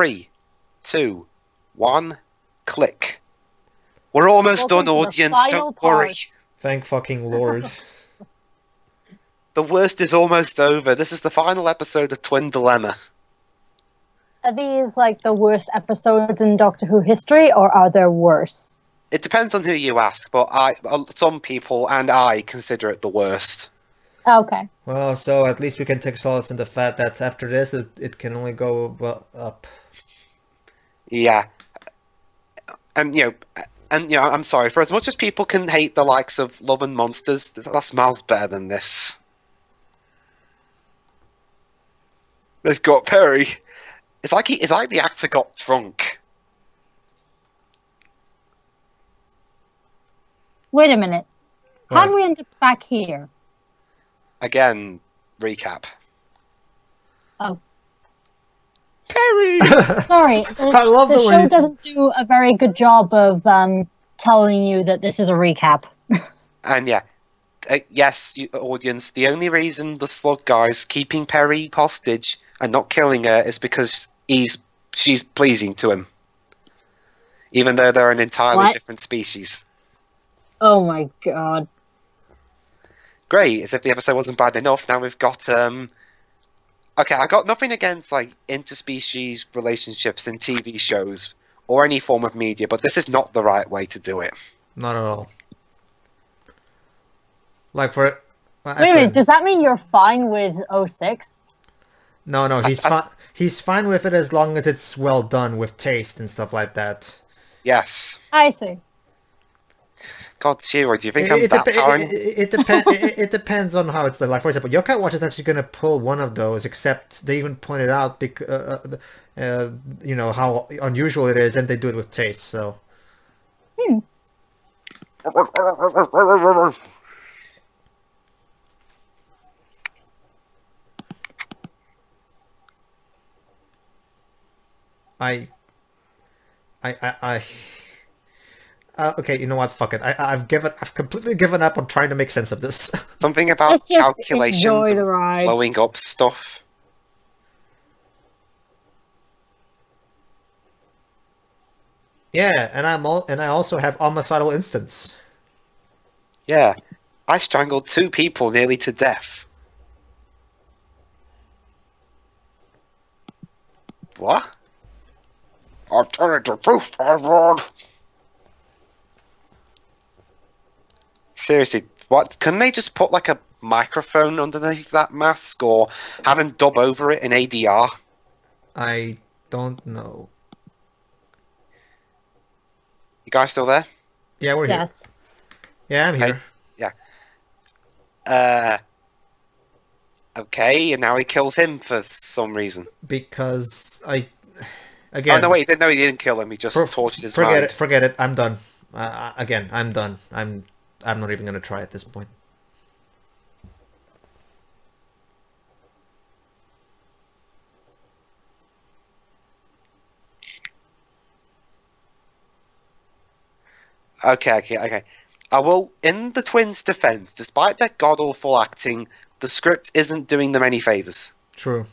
three, two, one, click. We're almost Welcome done, audience. Don't worry. part. Thank fucking lord. The worst is almost over. This is the final episode of Twin Dilemma. Are these like the worst episodes in Doctor Who history, or are there worse? It depends on who you ask, but I, uh, some people and I consider it the worst. Okay. well, so at least we can take solace in the fact that after this, it, it can only go well, up. Yeah, and you know, and you know, I'm sorry for as much as people can hate the likes of Love and Monsters, that's miles better than this. They've got Peri. It's like he, it's like the actor got drunk. Wait a minute. How do we end up back here? Again, recap. Oh. Peri. Sorry, the, I love the, the way show you- doesn't do a very good job of um, telling you that this is a recap. And yeah, uh, yes, you, audience. The only reason the slug guy's keeping Peri hostage and not killing her is because he's she's pleasing to him, even though they're an entirely What? different species. Oh my god. Great, as if the episode wasn't bad enough. Now we've got um. Okay, I got nothing against like interspecies relationships in TV shows or any form of media, but this is not the right way to do it. Not at all. Like for. well, Wait a minute, does that mean you're fine with 06? No, no, he's I- I- fine. He's fine with it as long as it's well done with taste and stuff like that. Yes. I see. God, Shiro, do you think It, I'm it, that dep- it, it, it, depend, it, it depends on how it's done. Like for example, Yokai Watch is actually going to pull one of those. Except they even pointed out, bec- uh, uh, uh, you know how unusual it is, and they do it with taste. So I, I, I, I uh, okay. You know what? Fuck it. I, I've given. I've completely given up on trying to make sense of this. Something about Let's just calculations the and ride. blowing up stuff. yeah, and I'm all, and I also have homicidal instance. Yeah, I strangled two people nearly to death. What? I'm telling the truth, Edward. Seriously, what? Couldn't they just put like a microphone underneath that mask, or have him dub over it in ADR? I don't know. You guys still there? Yeah, we're here. Yes. Yeah, I'm Hey. here. Uh. Okay, and now he kills him for some reason. Because I, again. oh no, wait, no, he didn't kill him. He just For- tortured his forget mind. it. Forget it. I'm done. Uh, again, I'm done. I'm. I'm not even gonna try at this point. Okay, okay, okay. I will, in the twins' defense, despite their god awful acting, the script isn't doing them any favors. True.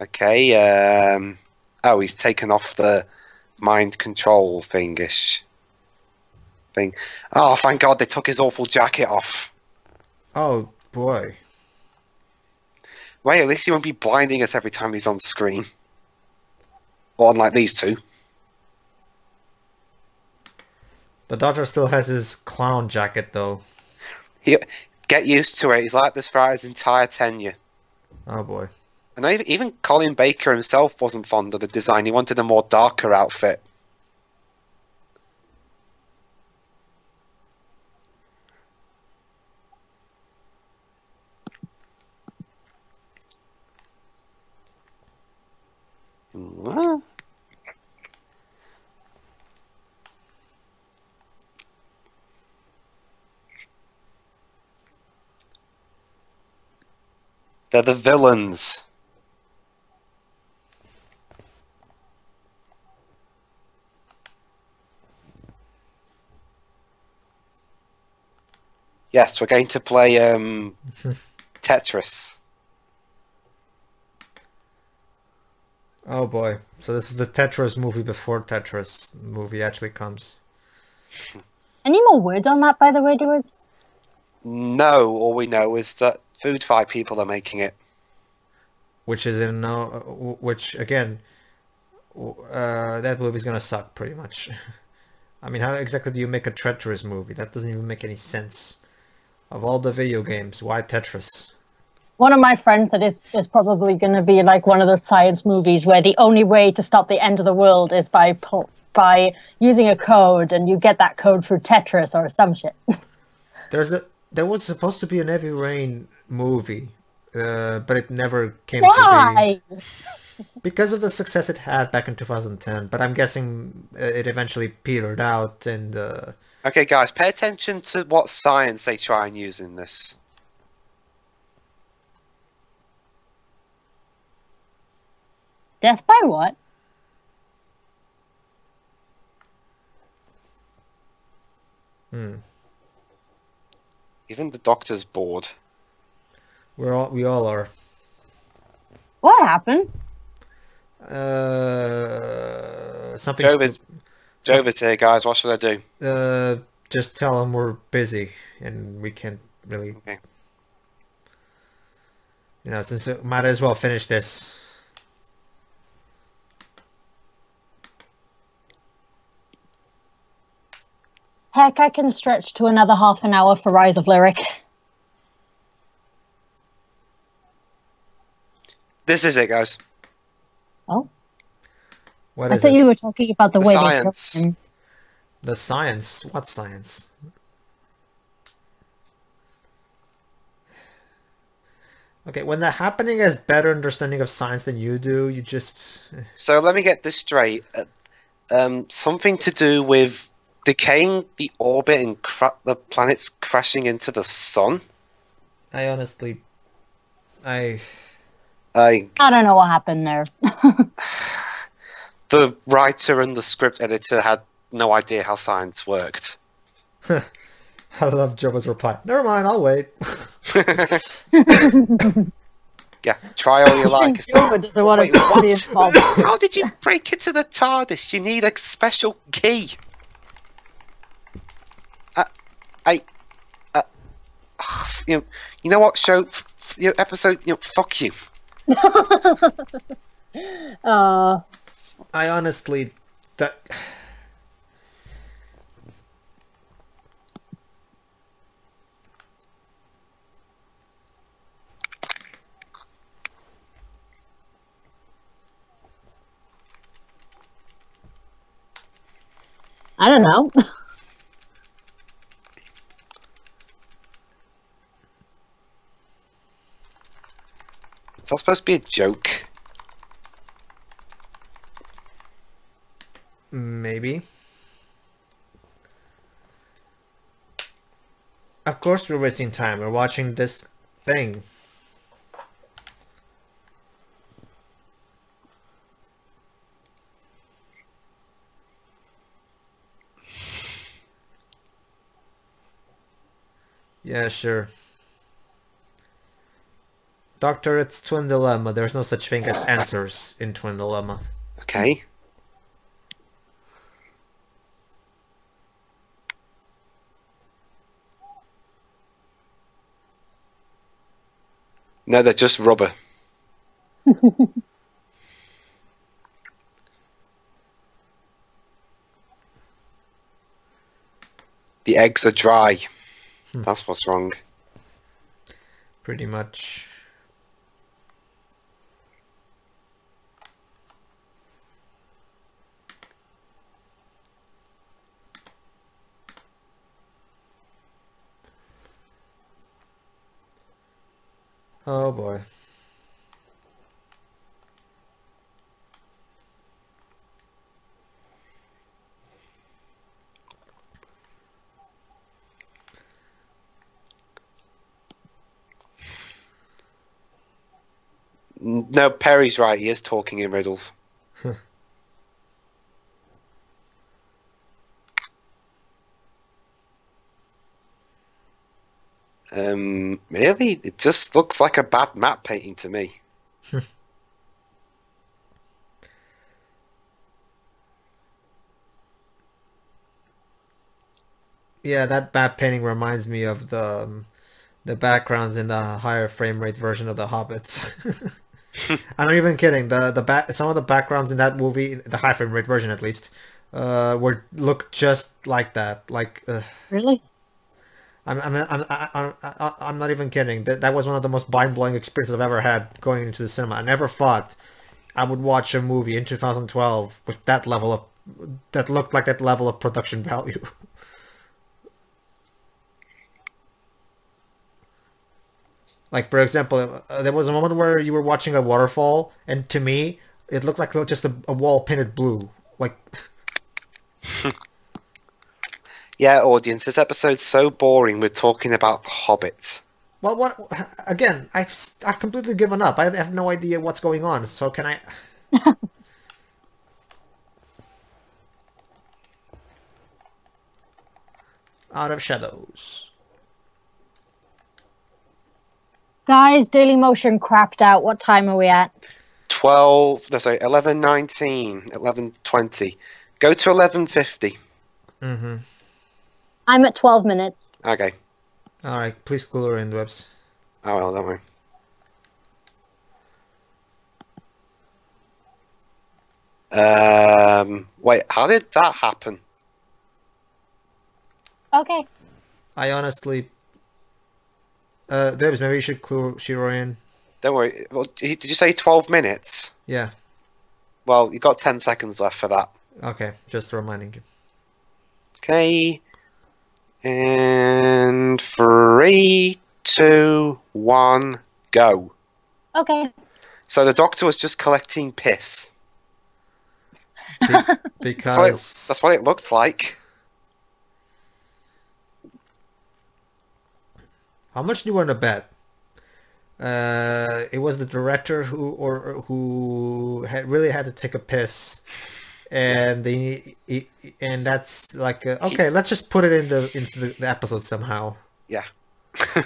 Okay, um. Oh, he's taken off the mind control thingish. Thing. Oh, thank God they took his awful jacket off. Oh boy. Wait, at least he won't be blinding us every time he's on screen. Or unlike these two. The Doctor still has his clown jacket though. He, get used to it. He's like this throughout his entire tenure. Oh boy. And even, Colin Baker himself wasn't fond of the design. He wanted a more darker outfit. They're the villains. Yes, we're going to play um, Tetris. Oh boy. So this is the Tetris movie before Tetris movie actually comes. Any more words on that, by the way, Dwarves? No, all we know is that Food Fight people are making it. Which is in no, uh, which again, uh, that movie's gonna suck pretty much. I mean, how exactly do you make a Tetris movie? That doesn't even make any sense. Of all the video games, why Tetris? One of my friends said it's probably going to be like one of those science movies where the only way to stop the end of the world is by pull, by using a code, and you get that code through Tetris or some shit. There's a there was supposed to be an Heavy Rain movie, uh, but it never came Why? to be because of the success it had back in 2010. But I'm guessing uh, it eventually petered out, and uh, Okay, guys, pay attention to what science they try and use in this. Death by what? hmm, Even the doctor's bored. we're all we all are. What happened? Uh, something. Jovis, Jovis here, guys. What should I do? Uh, just tell them we're busy and we can't really. Okay. You know, since it might as well finish this. Heck, I can stretch to another half an hour for Rise of Lyric. This is it, guys. Oh, What I is thought it? you were talking about the, The way science. they. The science. What science? Okay, when the happening has better understanding of science than you do, you just So let me get this straight. Um, something to do with decaying the orbit and cra- the planets crashing into the sun. I honestly I I I don't know what happened there. the writer and the script editor had no idea how science worked. I love Joba's reply. Never mind, I'll wait. Yeah, try all you like. It's doesn't want Wait, to what? be involved. How did you break into the TARDIS? You need a special key. Uh, I, uh, you know, you know what show, f- f- you know, episode, you know, fuck you. Uh, I honestly that I don't know. It's all supposed to be a joke. Maybe. Of course we're wasting time. We're watching this thing. Yeah, sure. Doctor, it's Twin Dilemma. There's no such thing as answers in Twin Dilemma. Okay. No, they're just rubber. the eggs are dry. Hmm. That's what's wrong. Pretty much. Oh boy. No, Peri's right. He is talking in riddles. Um, really, it just looks like a bad map painting to me. Yeah, that bad painting reminds me of the um, the backgrounds in the higher frame rate version of the Hobbits. I'm not even kidding. The the back some of the backgrounds in that movie, the high frame rate version at least, uh, were look just like that. Like, uh, Really? I'm I'm I'm I'm, I'm, not even kidding. That that was one of the most mind blowing experiences I've ever had going into the cinema. I never thought I would watch a movie in 2012 with that level of that looked like that level of production value. Like for example, uh, there was a moment where you were watching a waterfall, and to me, it looked like just a, a wall painted blue. Like, Yeah, audience, this episode's so boring. We're talking about The Hobbit. well, what? Again, I've s- I've completely given up. I have no idea what's going on. So can I? Out of shadows. Guys, Daily Motion crapped out. What time are we at? 12, no, sorry, 11.19, 11.20. Go to 11.50. Mm-hmm. I'm at 12 minutes. Okay. All right, please cooler in webs. Oh, well, don't worry. Um, wait, how did that happen? Okay. I honestly. Uh, Debs, maybe you should clue Shiro in. Don't worry. Well, did you say 12 minutes? Yeah. Well, you got 10 seconds left for that. Okay, just reminding you. Okay. And three, two, one, go. Okay. So the doctor was just collecting piss. Be- That's what it, because that's what it looked like. how much do you want to bet? Uh, it was the director who or who had really had to take a piss, and they and that's like uh, okay. Let's just put it in the into the, the episode somehow. Yeah.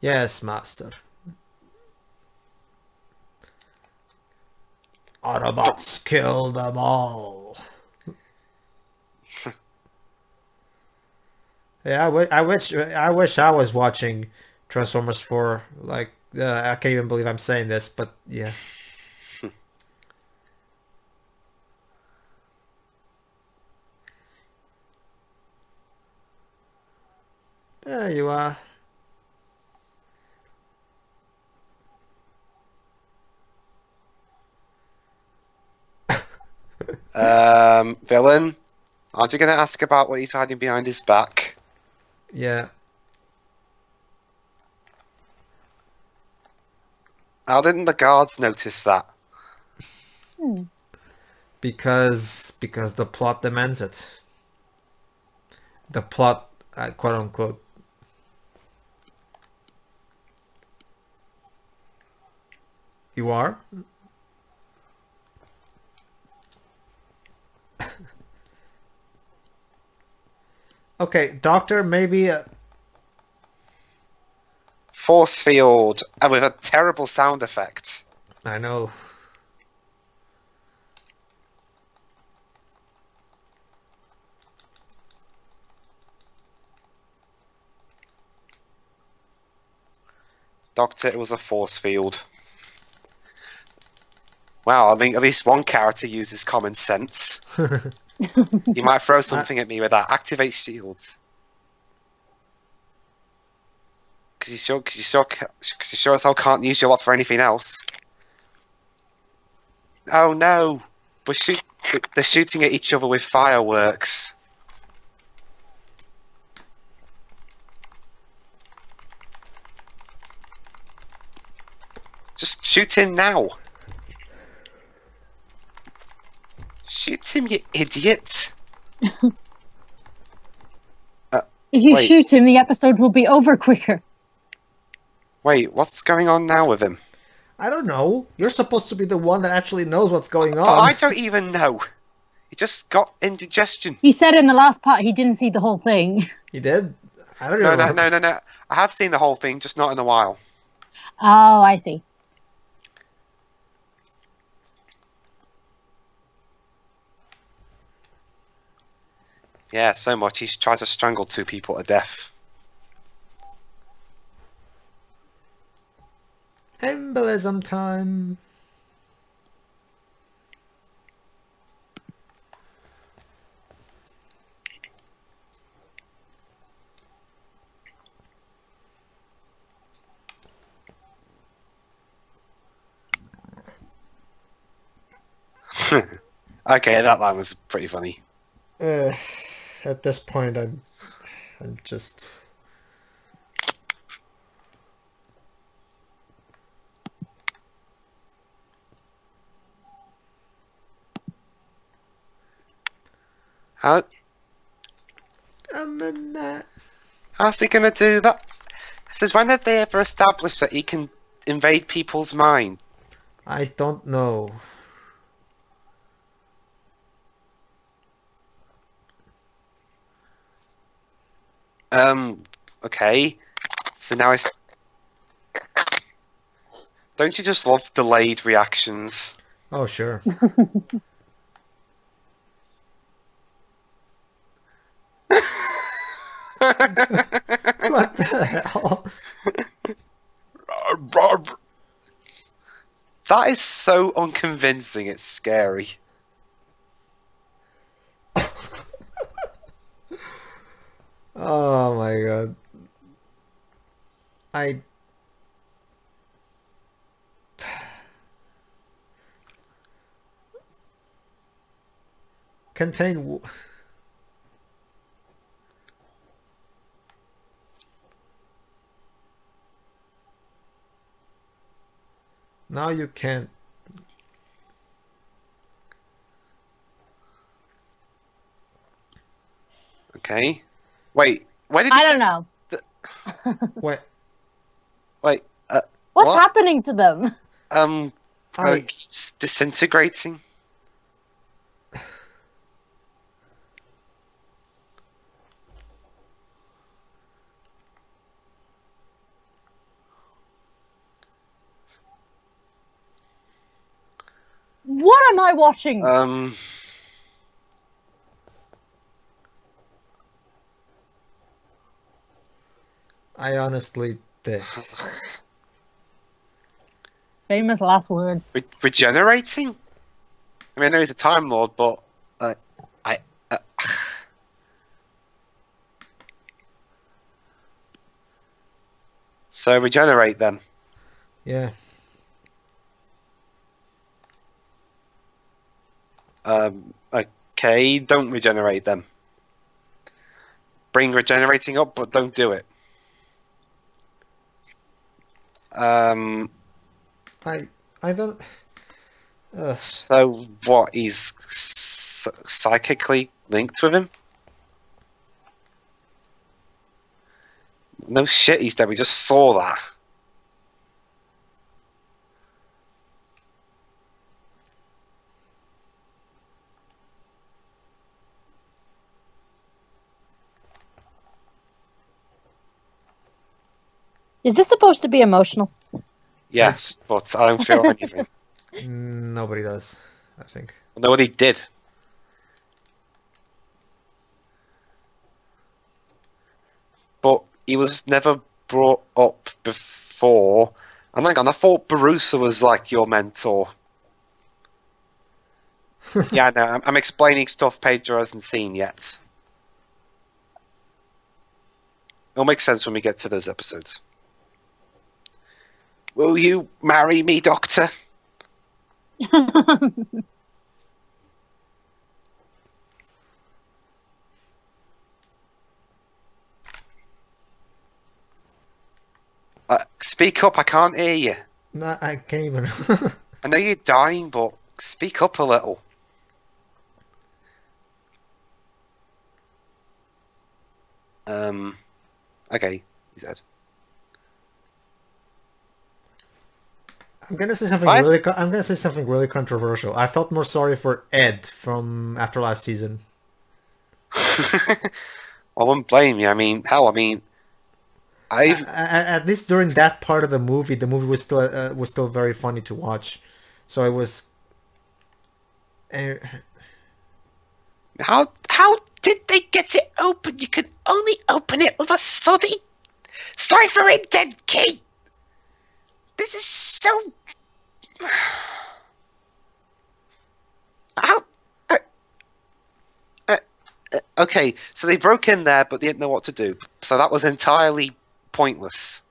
Yes, master. Autobots kill them all. yeah, I I wish I wish I was watching Transformers 4. Like, uh, I can't even believe I'm saying this, but yeah. There you are. Um, villain, aren't you going to ask about what he's hiding behind his back? Yeah. How didn't the guards notice that? because because the plot demands it. The plot, uh, quote unquote. You are. okay, doctor. Maybe. Uh, Force field, and with a terrible sound effect. I know. Doctor, it was a force field. Wow, I think at least one character uses common sense. you might throw something at me with that. Activate shields. Because you sure, because you sure, because you sure as hell can't use your lot for anything else. Oh no, we're shoot. They're shooting at each other with fireworks. Just shoot him now. Shoot him, you idiot. If you uh, Wait. shoot him, the episode will be over quicker. Wait, what's going on now with him? I don't know. You're supposed to be the one that actually knows what's going But I don't even know. He just got indigestion. He said in the last part he didn't see the whole thing. He did. I don't No, know. no, no, no, no. I have seen the whole thing, just not in a while. Oh, I see. Yeah, so much. He's tried to strangle two people to death. Embolism time. Okay, that line was pretty funny. Uh, at this point, I'm, I'm just. How I'm in that. how's he gonna do that? Says when have they ever established that he can invade people's mind? I don't know. Um. Okay. So now it's. Don't you just love delayed reactions? Oh sure. what the hell? That is so unconvincing. It's scary. Oh my god. I. Contain. Now you can't. Okay. Wait. Why did I don't know. Wait. wait? Uh, What's What? happening to them? um. I. Like it's disintegrating. What am I watching? Um. I honestly did. Famous last words. Re- regenerating? I mean, I know he's a Time Lord, but uh, I. Uh, so regenerate them. Yeah. Um, okay, don't regenerate them. Bring regenerating up, but don't do it. Um, I. I don't. Ugh. so what? He's psychically linked with him? No shit, he's dead. We just saw that. Is this supposed to be emotional? Yes, but I don't feel anything. Nobody does. I think. Nobody did. But he was never brought up before. And hang on, I thought Borusa was like your mentor. yeah, no, I'm, I'm explaining stuff Pedro hasn't seen yet. It'll make sense when we get to those episodes. Will you marry me, Doctor? Uh, speak up, I can't hear you. No, I can't even. I know you're dying, but speak up a little. Um, okay, he said. I'm gonna say something What? really. I'm gonna say something really controversial. I felt more sorry for Ed from after last season. I wouldn't blame you. I mean, hell, I mean, a- At least during that part of the movie, the movie was still uh, was still very funny to watch. So it was. eh, how how did they get it open? You could only open it with a soddy cipher indent key. This is so. How? Uh, uh, uh, okay, so they broke in there, but they didn't know what to do. So that was entirely pointless.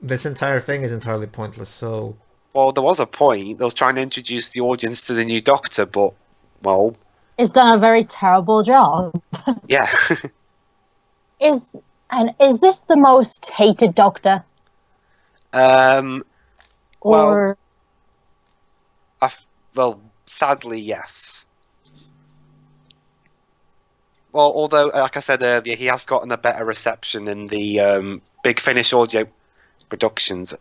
this entire thing is entirely pointless. So Well, there was a point. They was trying to introduce the audience to the new Doctor, but well, It's done a very terrible job. yeah. Is and is this the most hated Doctor? um, Well- Or Well, sadly, yes. Well, although, like I said earlier, he has gotten a better reception in the um, Big Finish audio productions.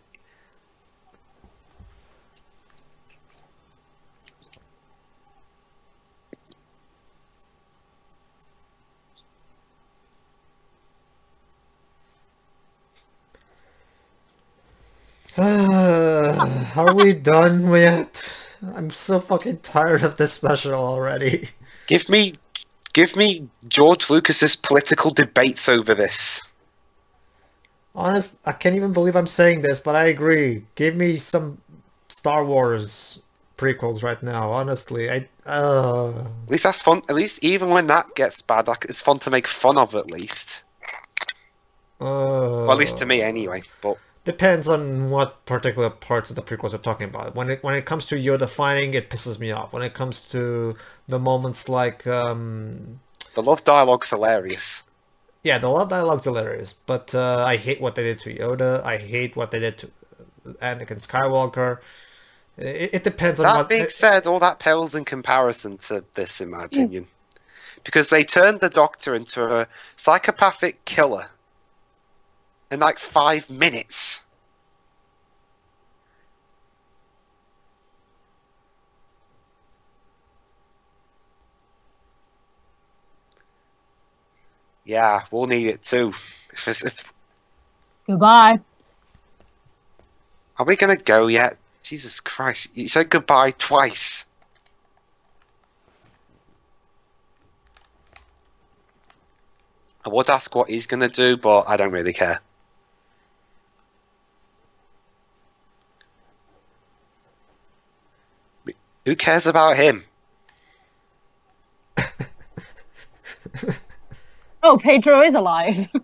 are we done yet? I'm so fucking tired of this special already. Give me, give me George Lucas's political debates over this. Honest, I can't even believe I'm saying this, but I agree. Give me some Star Wars prequels right now. Honestly, I uh, At least that's fun. At least even when that gets bad, like it's fun to make fun of. At least, uh well, at least to me, anyway. But Depends on what particular parts of the prequels are talking about. When it when it comes to Yoda fighting, it pisses me off. When it comes to the moments like um the love dialogue's hilarious. yeah, the love dialogue's hilarious, but uh, I hate what they did to Yoda. I hate what they did to Anakin Skywalker. It, it depends on That what. being said, all that pales in comparison to this, in my opinion, because they turned the Doctor into a psychopathic killer in like five minutes. Yeah, we'll need it too. If, it's- if, goodbye. are we gonna go yet? Jesus Christ! You said goodbye twice. I would ask what he's gonna do, but I don't really care. Who cares about him? Oh, Pedro is alive.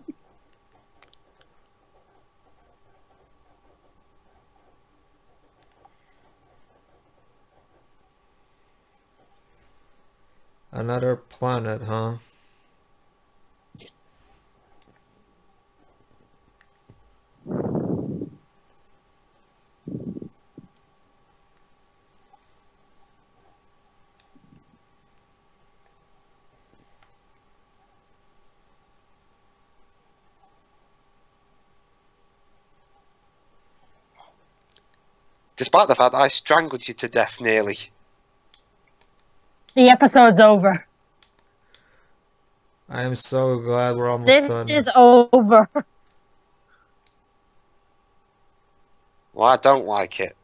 Another planet, huh? Despite the fact that I strangled you to death nearly. the episode's over. I am so glad we're almost This done. is over. Well, I don't like it.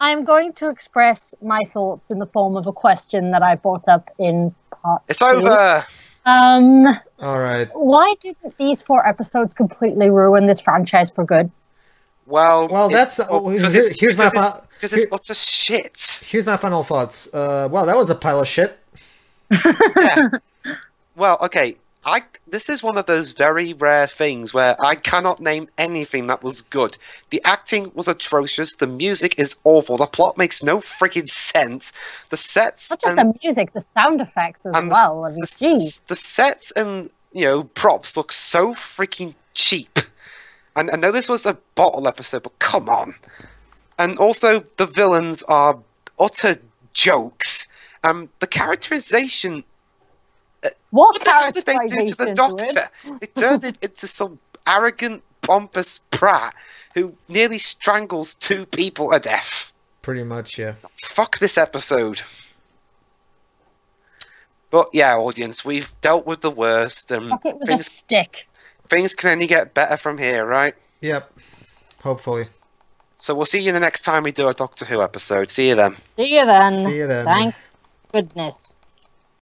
I'm going to express my thoughts in the form of a question that I brought up in part It's two. over. Um, All right. why didn't these four episodes completely ruin this franchise for good? Well, Well, that's- well, oh, because here- here's my because it's- fi- because it's lots of shit. Here's my final thoughts. Uh, well, that was a pile of shit. Yeah. well, okay. I this is one of those very rare things where I cannot name anything that was good. The acting was atrocious. The music is awful. The plot makes no freaking sense. The sets Not just and, the music, the sound effects as and the- well. And the, geez, the sets and you know props look so freaking cheap. And I know this was a bottle episode, but come on. And also the villains are utter jokes. Um, the characterization what, what the hell did they do to the doctor? it? They turned it into some arrogant, pompous prat who nearly strangles two people to death. Pretty much, yeah. Fuck this episode. But yeah, audience, we've dealt with the worst, and Fuck it with a stick. Things can only get better from here, right? Yep. Hopefully. So we'll see you the next time we do a Doctor Who episode. See you then. See you then. See you then. Thank goodness.